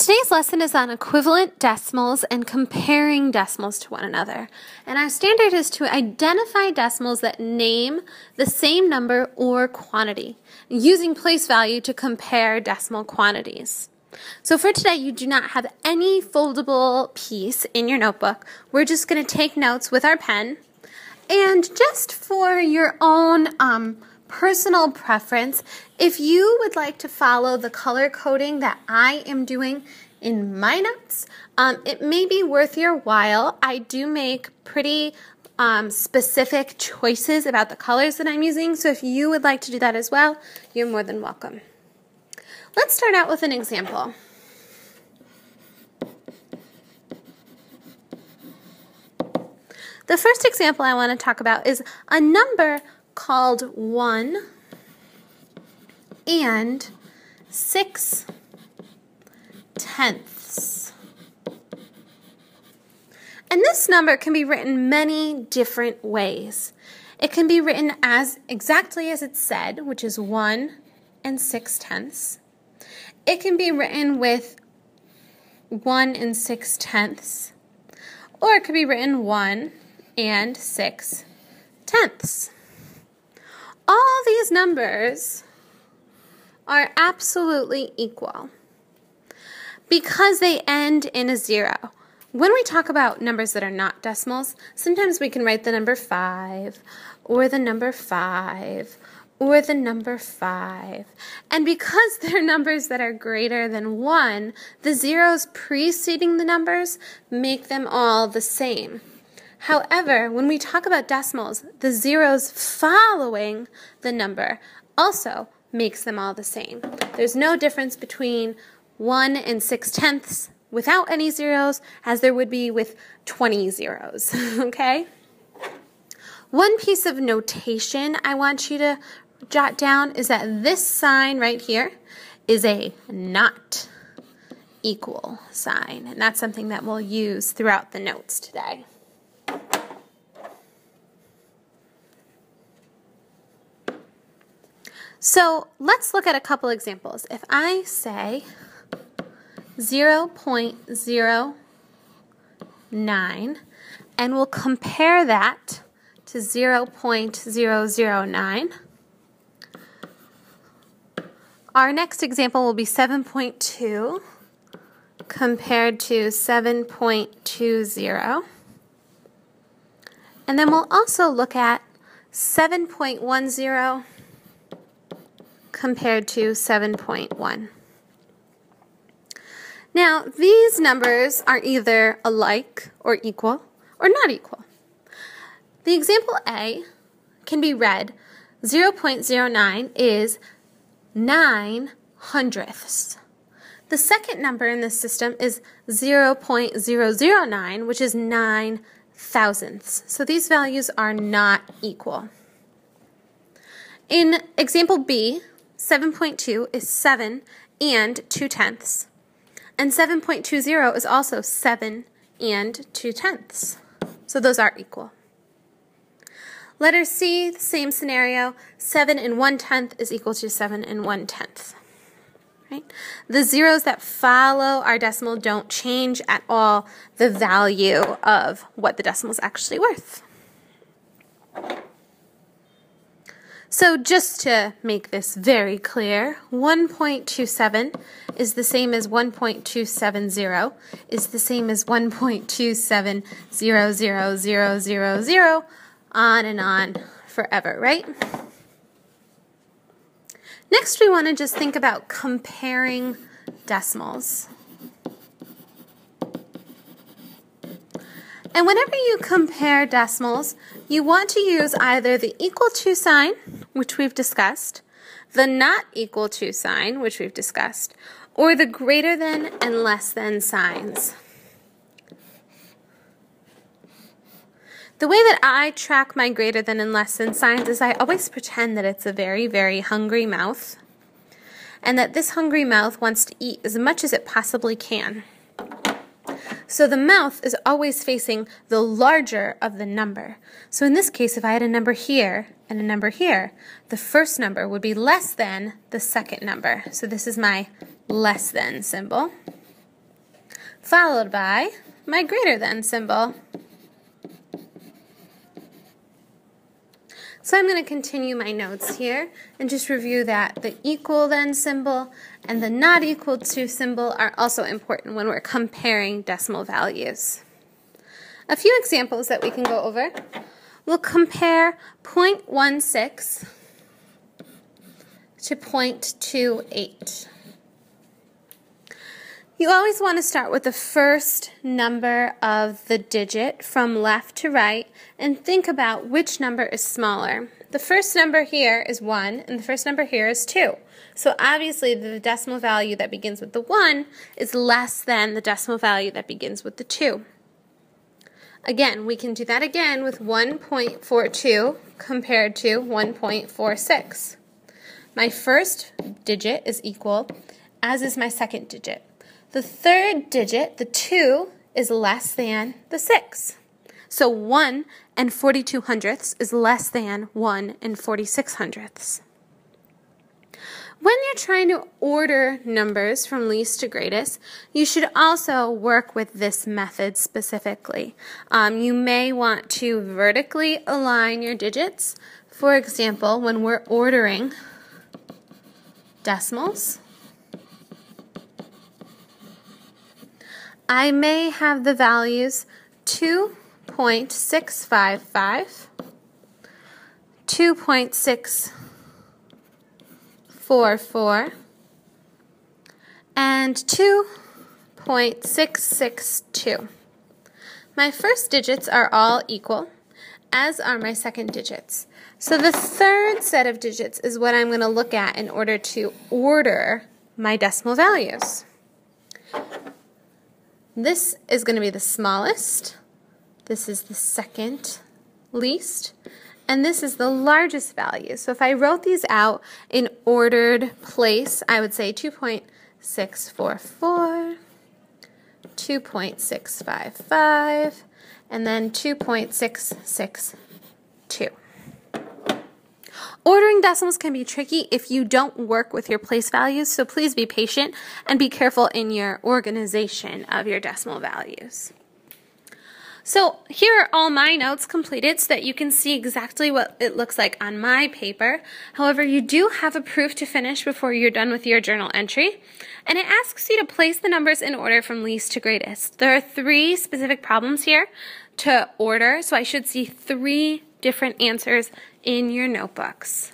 Today's lesson is on equivalent decimals and comparing decimals to one another. And our standard is to identify decimals that name the same number or quantity, using place value to compare decimal quantities. So for today, you do not have any foldable piece in your notebook. We're just going to take notes with our pen. And just for your own um, personal preference, if you would like to follow the color coding that I am doing in my notes, um, it may be worth your while. I do make pretty um, specific choices about the colors that I'm using, so if you would like to do that as well, you're more than welcome. Let's start out with an example. The first example I want to talk about is a number called 1 and 6 tenths. And this number can be written many different ways. It can be written as exactly as it said, which is 1 and 6 tenths. It can be written with 1 and 6 tenths, or it could be written 1 and 6 tenths. All these numbers are absolutely equal because they end in a zero. When we talk about numbers that are not decimals, sometimes we can write the number 5 or the number 5 or the number 5. And because they're numbers that are greater than 1, the zeros preceding the numbers make them all the same. However, when we talk about decimals, the zeros following the number also makes them all the same. There's no difference between 1 and 6 tenths without any zeros as there would be with 20 zeros, okay? One piece of notation I want you to jot down is that this sign right here is a not equal sign, and that's something that we'll use throughout the notes today. So let's look at a couple examples. If I say 0.09 and we'll compare that to 0.009, our next example will be 7.2 compared to 7.20. And then we'll also look at 7.10 compared to 7.1. Now, these numbers are either alike or equal or not equal. The example A can be read 0.09 is 9 hundredths. The second number in this system is 0.009, which is 9 thousandths. So these values are not equal. In example B, 7.2 is 7 and 2 tenths. And 7.20 is also 7 and 2 tenths. So those are equal. Letter C, same scenario. 7 and 1 tenth is equal to 7 and 1 tenth. Right? The zeros that follow our decimal don't change at all the value of what the decimal is actually worth. So just to make this very clear, 1.27 is the same as 1.270 is the same as 1.2700000 on and on forever, right? Next, we want to just think about comparing decimals. And whenever you compare decimals, you want to use either the equal to sign, which we've discussed, the not equal to sign, which we've discussed, or the greater than and less than signs. The way that I track my greater than and less than signs is I always pretend that it's a very, very hungry mouth and that this hungry mouth wants to eat as much as it possibly can. So the mouth is always facing the larger of the number. So in this case, if I had a number here and a number here, the first number would be less than the second number. So this is my less than symbol. followed by my greater than symbol. So I'm going to continue my notes here and just review that the equal than symbol and the not equal to symbol are also important when we're comparing decimal values. A few examples that we can go over. We'll compare 0.16 to 0.28. You always want to start with the first number of the digit from left to right and think about which number is smaller. The first number here is 1 and the first number here is 2. So obviously the decimal value that begins with the 1 is less than the decimal value that begins with the 2. Again, we can do that again with 1.42 compared to 1.46. My first digit is equal, as is my second digit. The third digit, the 2, is less than the 6. So 1 and 42 hundredths is less than 1 and 46 hundredths. When you're trying to order numbers from least to greatest, you should also work with this method specifically. Um, you may want to vertically align your digits. For example, when we're ordering decimals, I may have the values 2.655, 2.6 4, and 2.662. My first digits are all equal, as are my second digits. So the third set of digits is what I'm going to look at in order to order my decimal values. This is going to be the smallest. This is the second least and this is the largest value. So if I wrote these out in ordered place, I would say 2.644, 2.655, and then 2.662. Ordering decimals can be tricky if you don't work with your place values, so please be patient and be careful in your organization of your decimal values. So here are all my notes completed so that you can see exactly what it looks like on my paper. However, you do have a proof to finish before you're done with your journal entry. And it asks you to place the numbers in order from least to greatest. There are three specific problems here to order, so I should see three different answers in your notebooks.